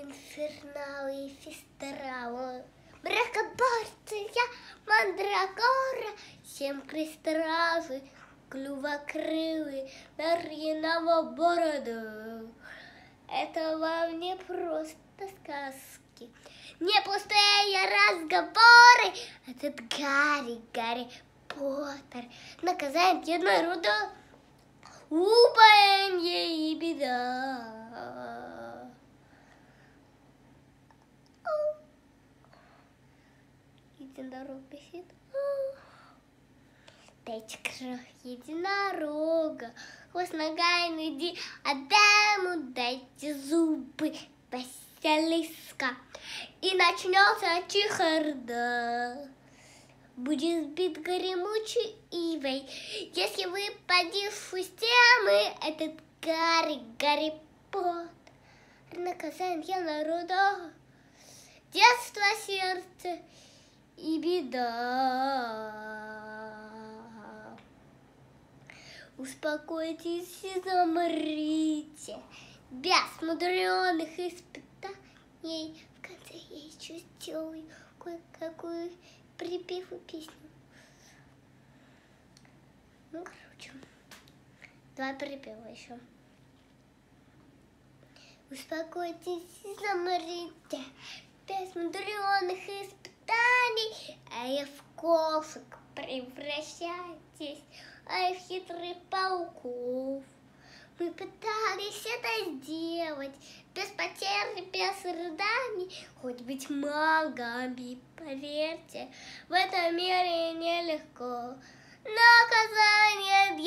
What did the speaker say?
Инфернал и фестерал. Мракоборция, мандрагора, Семь крестразы, клювокрылый, Нарьяного бороду. Это вам не просто сказки, Не пустые разговоры. Этот Гарри, Гарри Поттер Наказает еднороду Упаяние и беда. Единорог бесит. Дайте крох единорога, хвост нога и иди, Адаму дайте зубы, Василиска. И начнется чехарда. Будет сбит горемучей ивой. Если вы поди системы, этот Гарри, Гарри Поттер, наказание народа, детство, сердце и беда. Успокойтесь и замрите, без мудреных испытаний. В конце я чувствую кое-какую припев и песню. Ну, короче, два припева еще. Успокойтесь и замрите, без мудреных испытаний, а я в кошек превращайтесь, а в хитрых пауков. Мы пытались это сделать без потерь, без рыданий, хоть быть магами, поверьте, в этом мире нелегко. Наказание для